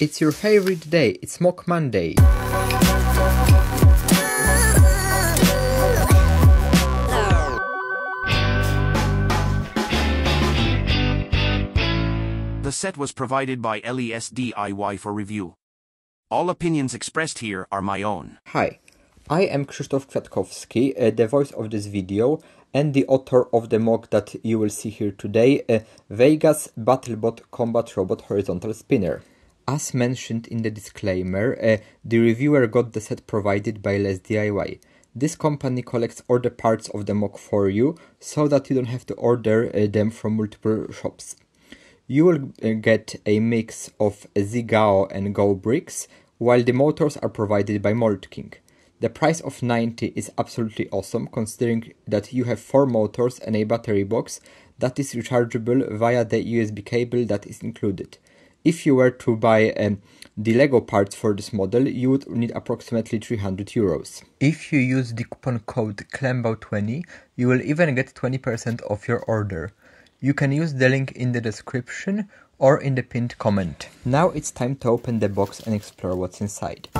It's your favorite day, it's MOC Monday. The set was provided by LES DIY for review. All opinions expressed here are my own. Hi, I am Krzysztof Kwiatkowski, uh, the voice of this video and the author of the MOC that you will see here today, uh, Vegas BattleBot Combat Robot Horizontal Spinner. As mentioned in the disclaimer, uh, the reviewer got the set provided by Les DIY. This company collects all the parts of the MOC for you, so that you don't have to order uh, them from multiple shops. You will uh, get a mix of Zhegao and Go bricks, while the motors are provided by Mould King. The price of 90 is absolutely awesome considering that you have 4 motors and a battery box that is rechargeable via the USB cable that is included. If you were to buy um, the Lego parts for this model, you would need approximately 300 euros. If you use the coupon code KLEMMBAU20, you will even get 20% off your order. You can use the link in the description or in the pinned comment. Now it's time to open the box and explore what's inside.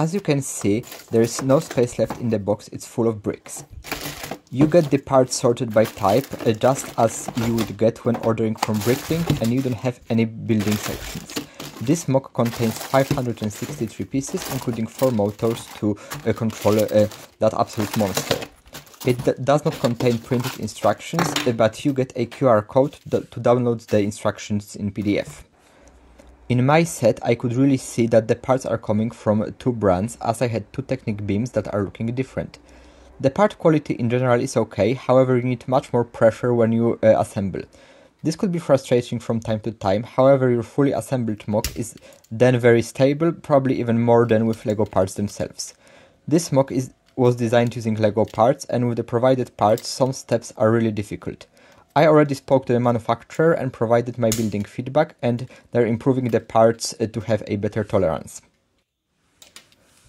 As you can see, there is no space left in the box, it's full of bricks. You get the parts sorted by type, uh, just as you would get when ordering from Bricklink and you don't have any building sections. This MOC contains 563 pieces, including 4 motors to uh, control uh, that absolute monster. It does not contain printed instructions, uh, but you get a QR code to download the instructions in PDF. In my set, I could really see that the parts are coming from two brands, as I had two Technic beams that are looking different. The part quality in general is okay, however you need much more pressure when you uh, assemble. This could be frustrating from time to time, however your fully assembled MOC is then very stable, probably even more than with LEGO parts themselves. This MOC is, was designed using LEGO parts and with the provided parts some steps are really difficult. I already spoke to the manufacturer and provided my building feedback and they're improving the parts uh, to have a better tolerance.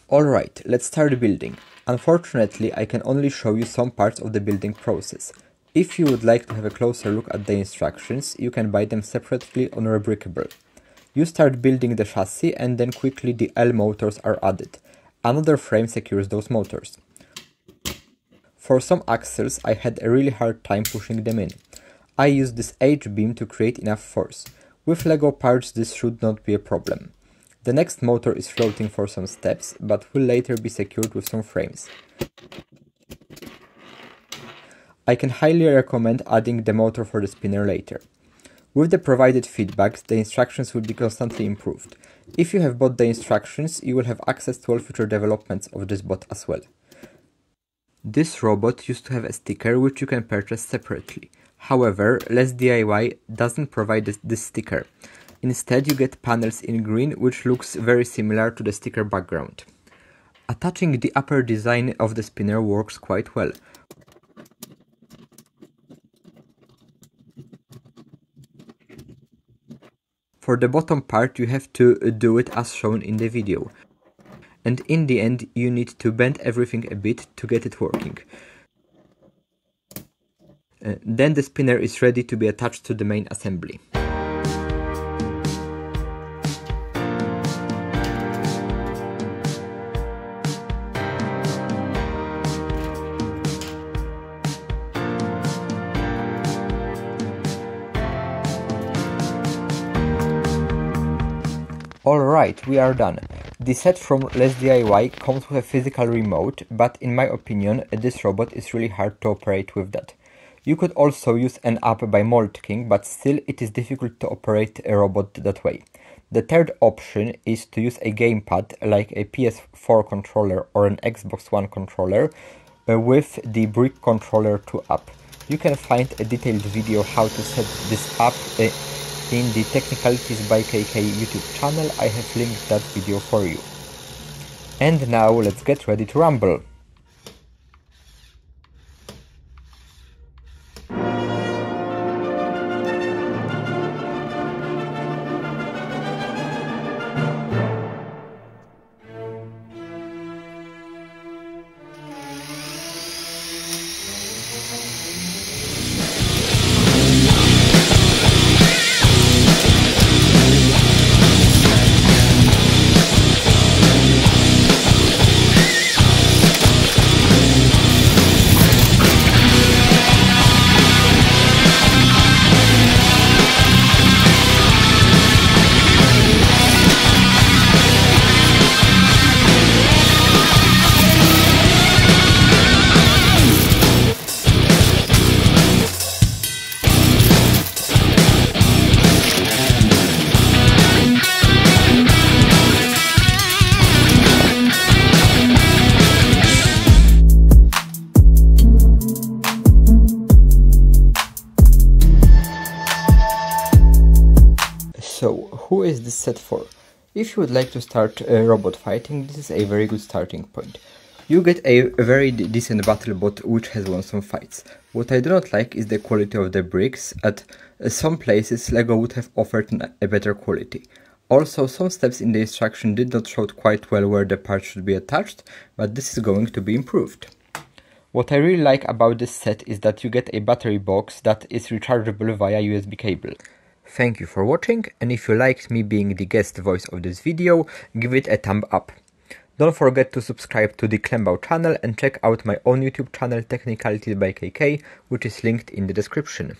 Alright, let's start building. Unfortunately, I can only show you some parts of the building process. If you would like to have a closer look at the instructions, you can buy them separately on Rebrickable. You start building the chassis and then quickly the L motors are added. Another frame secures those motors. For some axles I had a really hard time pushing them in. I used this H-beam to create enough force. With LEGO parts this should not be a problem. The next motor is floating for some steps, but will later be secured with some frames. I can highly recommend adding the motor for the spinner later. With the provided feedbacks, the instructions will be constantly improved. If you have bought the instructions, you will have access to all future developments of this bot as well. This robot used to have a sticker which you can purchase separately. However, Les DIY doesn't provide this, this sticker. Instead, you get panels in green which looks very similar to the sticker background. Attaching the upper design of the spinner works quite well. For the bottom part you have to do it as shown in the video. And in the end you need to bend everything a bit to get it working. Uh, then the spinner is ready to be attached to the main assembly. Alright, we are done. The set from Les DIY comes with a physical remote, but in my opinion this robot is really hard to operate with that. You could also use an app by Mould King, but still it is difficult to operate a robot that way. The third option is to use a gamepad like a PS4 controller or an Xbox One controller uh, with the Brick Controller 2 app. You can find a detailed video how to set this up uh, in the Technicalities by KK YouTube channel, I have linked that video for you. And now let's get ready to rumble. Who is this set for? If you would like to start uh, robot fighting, this is a very good starting point. You get a, a very decent battle bot which has won some fights. What I do not like is the quality of the bricks. At uh, some places LEGO would have offered a better quality. Also, some steps in the instruction did not show quite well where the part should be attached, but this is going to be improved. What I really like about this set is that you get a battery box that is rechargeable via USB cable. Thank you for watching and if you liked me being the guest voice of this video, give it a thumb up. Don't forget to subscribe to the Klemmbau channel and check out my own YouTube channel Technicalities by KK, which is linked in the description.